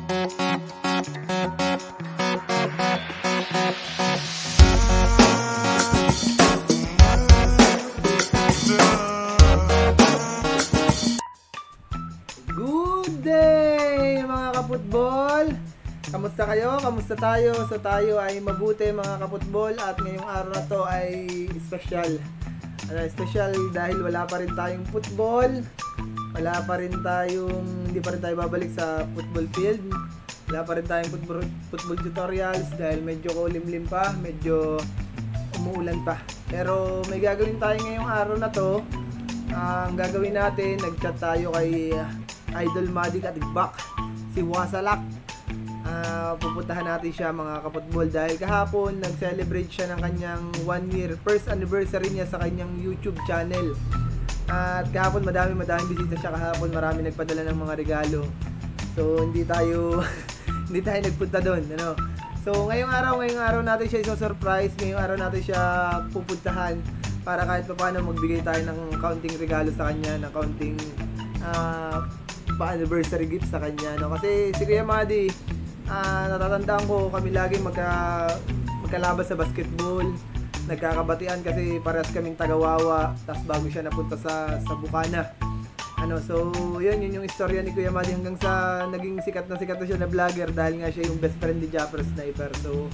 Good day mga kaputbol! Kamusta kayo? Kamusta tayo? So tayo ay mabuti mga kaputbol at ngayong araw na to ay special. Ano, special dahil wala pa rin tayong football. Wala pa rin tayong, hindi pa rin tayo babalik sa football field. Wala pa rin tayong football, football tutorials dahil medyo kulimlim pa, medyo umuulan pa. Pero may gagawin tayo ngayong araw na to. Ah, ang gagawin natin, nag-chat tayo kay Idol Madik at Igbak, si Wasalak. Ah, pupuntahan natin siya mga kaputbol dahil kahapon nag-celebrate siya ng kanyang one year, first anniversary niya sa kanyang YouTube channel. At kahapon madami madami bisita siya kahapon, marami nagpadala ng mga regalo. So hindi tayo hindi tayo nagpunta doon, ano. So ngayong araw, ngayong araw natin siya iso-surprise, ngayong araw natin siya pupuntahan para kahit pa paano magbigay tayo ng counting regalo sa kanya, ng counting ah, pa-anniversary gift sa kanya. No? Kasi si Kuya Madi, ah, natatandaan ko kami lagi magka, magkalabas sa basketball, nagkakabatian kasi parehas kaming tagawawa, tapos bago siya napunta sa, sa Bukana. Ano, so, yun, yun yung istorya ni Kuya Madi hanggang sa naging sikat na sikat na siya na vlogger dahil nga siya yung best friend ni Japper Sniper. So,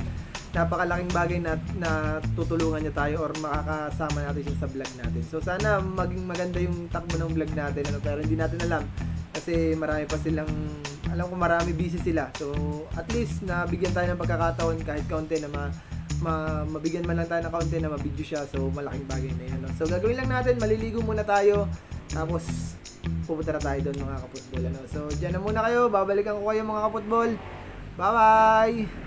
napakalaking bagay na, na tutulungan niya tayo or makakasama natin siya sa vlog natin. So sana maging maganda yung takbo ng vlog natin ano, pero hindi natin alam kasi marami pa silang alam ko marami busy sila. So at least nabigyan tayo ng pagkakataon kahit kaunti na ma, ma, mabigyan man lang tayo ng kaunti na mabidyo siya. So malaking bagay na yun. No? So gagawin lang natin, maliligo muna tayo tapos pupunta na tayo doon mga kaputbol. Ano? So dyan na muna kayo, babalikan ko kayo mga kaputbol. Bye-bye!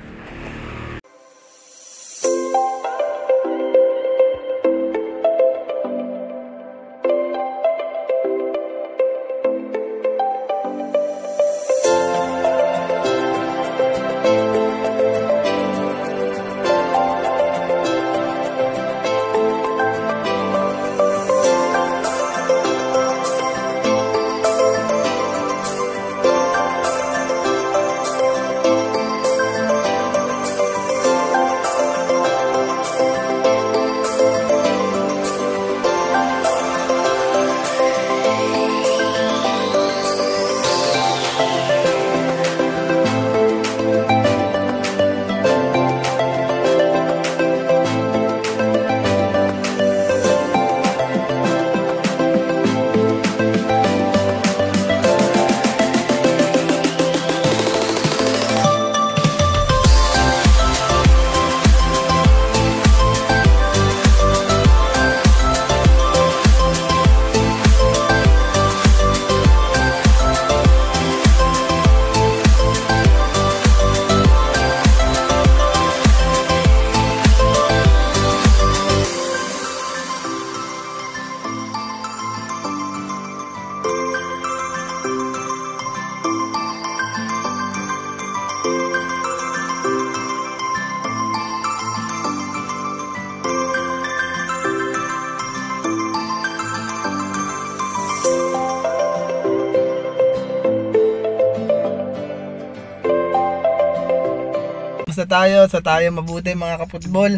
Sa tayo, sa tayo mabuti mga kaputbol.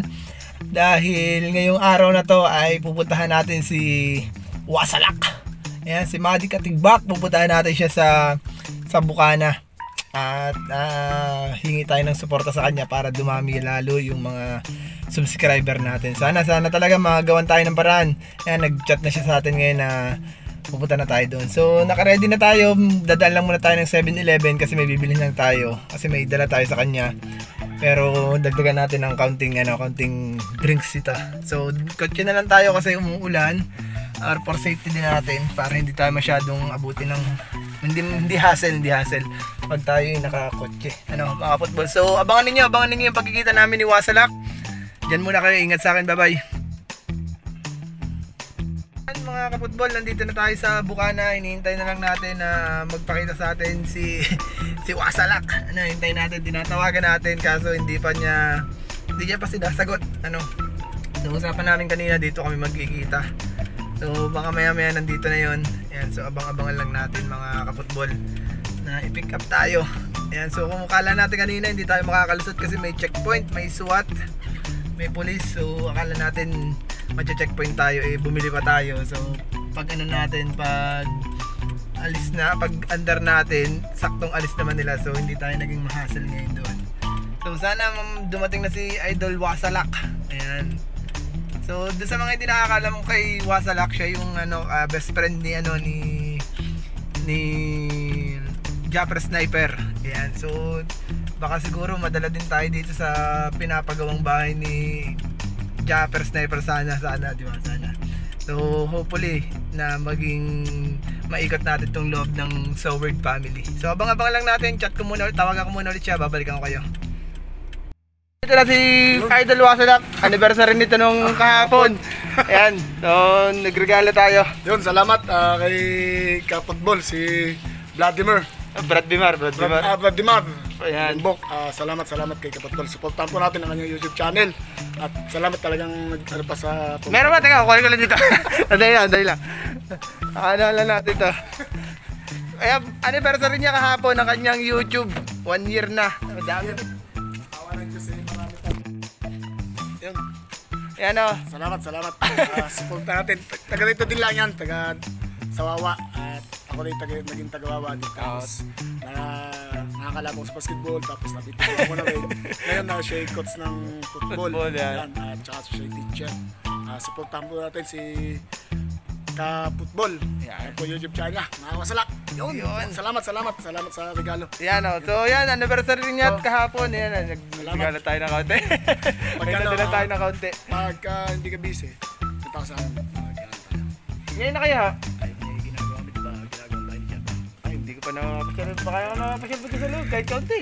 Dahil ngayong araw na to ay pupuntahan natin si Wasalak. Ayan, si Madi Katigbak, pupuntahan natin siya sa sa Bukana. At ah, hingi tayo ng suporta sa kanya para dumami lalo yung mga subscriber natin. Sana, sana talaga magawan tayo ng paraan. Ayan, nag-chat na siya sa atin ngayon na pupunta na tayo doon. So, naka-ready na tayo. Dadaan lang muna tayo ng 7-Eleven kasi may bibili lang tayo. Kasi may dala tayo sa kanya. Pero dagdagan natin ng counting ano, counting drinks ito. So, kotse na lang tayo kasi umuulan. Or for safety din natin para hindi tayo masyadong abutin ng hindi hindi hassle, hindi hassle pag tayo yung nakakotse. Ano, mga football. So, abangan niyo, abangan niyo yung pagkikita namin ni Wasalak. Diyan muna kayo, ingat sa akin. Bye-bye. Mga kaputbol, nandito na tayo sa Bukana. Hinihintay na lang natin na magpakita sa atin si si Wasalak. Ano, hintayin natin, tinatawagan natin kaso hindi pa niya hindi niya pa sinasagot. Ano? So, usapan namin kanina dito kami magkikita. So, baka maya maya nandito na yon. Yan, so abang-abangan lang natin mga kaputbol na i-pick up tayo Ayan, so kung akala natin kanina hindi tayo makakalusot kasi may checkpoint, may SWAT, may police. So akala natin magche-checkpoint tayo eh bumili pa tayo. So pag ano natin pag alis na, pag under natin, saktong alis naman nila. So hindi tayo naging mahassle ngayon doon. So sana dumating na si Idol Wasalak. Ayan. So doon sa mga hindi nakakalam kay Wasalak, siya yung ano ah, best friend ni ano ni ni Japper Sniper. Ayan. So baka siguro madala din tayo dito sa pinapagawang bahay ni Japper Sniper sana sana, di ba? Sana. So hopefully na maging maikot natin tong loob ng Soward family. So abang-abang lang natin, chat ko muna ulit, tawagan ko muna ulit siya, babalikan ko kayo. Ito na si Idol Wasalak, anniversary nito nung kahapon. Ayan, so nagregalo tayo. Yun, salamat ah, kay Kapatbol, si Vladimir. Brad Bimar, Brad Brad, Bimar. ah, Vladimir. Ayan. Bok, ah, salamat, salamat kay Kapatbol. Supportan po natin ang kanyang YouTube channel. At salamat talagang ano pa sa... Meron ba? Teka, kukunin ko lang dito. Andali lang, andali lang. Ano lang natin to. Kaya anniversary niya kahapon ng kanyang YouTube. One year na. Ang dami. Awa ng Diyos, eh, marami pa. Yun, Ayan o. salamat, salamat. Ah, supportan natin. Tag- Taga dito din lang yan, taga Sawawa. At ako rin taga, naging tagawawa din. Tapos, na, nakakalabong sa basketball. Tapos, nabitin ko na rin. Ngayon na siya yung coach ng football. Football, yan. At saka siya yung teacher. Ah, supportan po natin si ka-football. Yan. Ayan po YouTube channel niya. Nakawasalak. Yun. Yun. Salamat, salamat. Salamat sa regalo. Yan o. So yan, anniversary niya Oh. kahapon. Yan, nagregalo tayo ng kaunti. May nadala tayo ah? ng kaunti. Pagka hindi ka busy, punta ka sa akin. Ngayon na kaya ha? Hindi ko pa nakakapasyal. Baka ako nakakapasyal pa sa loob kahit kaunti.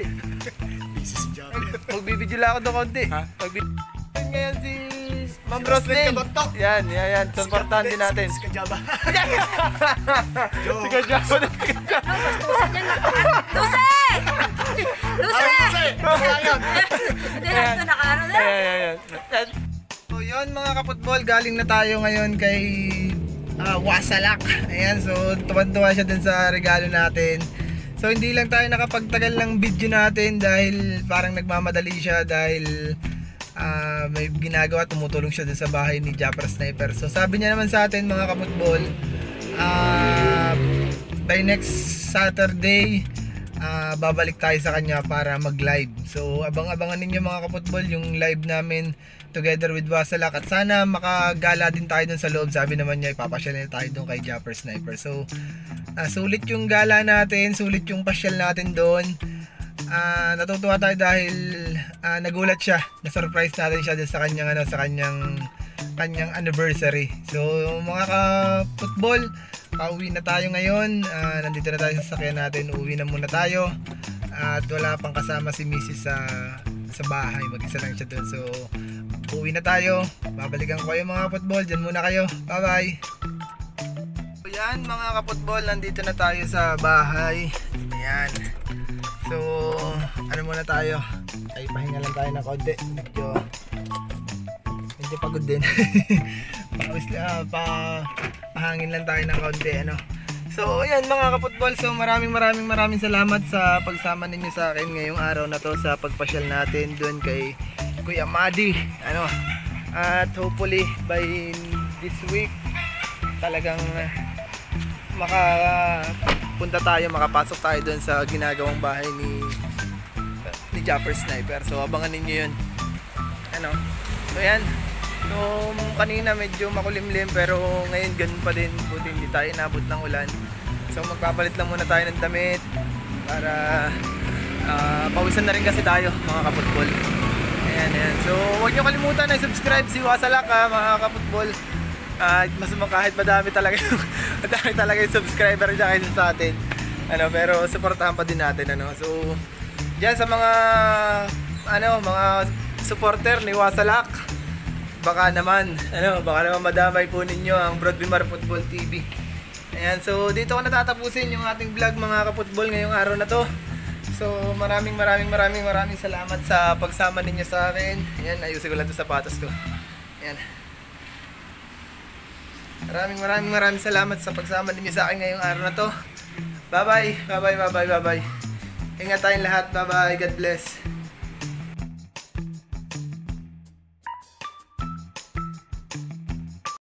Busy si Jabba. Magbibidyo lang ako doon kaunti. Ha? Magbibidyo. Ngayon si Ma'am Roslyn. Yan, yan, yan. Supportahan din natin. Si Kajaba. Si Kajabo na si! Lucy! Ay, kasi! Ayan. Hindi na ito nakaano na. Ayan, ayan, ayan. So yun mga kaputbol, galing na tayo ngayon kay ah, Wasalak. Ayan, so tuwan-tuwa siya dun sa regalo natin. So hindi lang tayo nakapagtagal ng video natin dahil parang nagmamadali siya dahil ah, may ginagawa, tumutulong siya dun sa bahay ni Japper Sniper. So sabi niya naman sa atin mga kaputbol, ah, by next Saturday, ah, babalik tayo sa kanya para mag-live. So, abang-abangan ninyo mga kaputbol yung live namin together with Wasalak at sana makagala din tayo dun sa loob. Sabi naman niya, ipapasyal na tayo dun kay Japper Sniper. So, ah, sulit yung gala natin, sulit yung pasyal natin doon. Ah, natutuwa tayo dahil ah, nagulat siya. Na-surprise natin siya dun sa kanyang ano, sa kanyang kanyang anniversary. So, mga ka-football, pauwi na tayo ngayon. Ah, nandito na tayo sa sasakyan natin. Uwi na muna tayo. at wala pang kasama si Mrs. sa sa bahay. Mag-isa lang siya doon. So, uwi na tayo. Babalikan ko kayo mga football. Diyan muna kayo. Bye-bye. So, yan mga kaputbol. Nandito na tayo sa bahay. Ayan. So, ano muna tayo? Ay, pahinga lang tayo ng konti. Medyo medyo pagod din. Pawis lang, pa, pahangin lang tayo ng kaunti, ano. So, ayan mga kaputbol. So, maraming maraming maraming salamat sa pagsama ninyo sa akin ngayong araw na to sa pagpasyal natin doon kay Kuya Madi. Ano, at hopefully by this week talagang uh, makapunta tayo, makapasok tayo doon sa ginagawang bahay ni ni Japper Sniper. So, abangan ninyo yun. Ano, so yan. So, kanina medyo makulimlim pero ngayon ganun pa din. Buti hindi tayo inabot ng ulan. So, magpapalit lang muna tayo ng damit para ah, pawisan na rin kasi tayo mga kaputbol. Ayan, ayan. So, huwag nyo kalimutan na subscribe si Wasalak ha, mga kaputbol. Ah, mas kahit madami talaga yung madami talaga yung subscriber niya kaysa sa atin. Ano, pero supportahan pa din natin ano. So, diyan sa mga ano, mga supporter ni Wasalak, baka naman, ano, baka naman madamay po ninyo ang Broadbimar Football TV. Ayan, so dito ko natatapusin yung ating vlog mga kaputbol ngayong araw na to. So maraming maraming maraming maraming salamat sa pagsama ninyo sa akin. Ayan, ayusin ko lang 'tong sapatos ko. Ayan. Maraming maraming maraming salamat sa pagsama ninyo sa akin ngayong araw na to. Bye-bye. Bye-bye, bye-bye, bye-bye. Ingat tayong lahat. Bye-bye. God bless.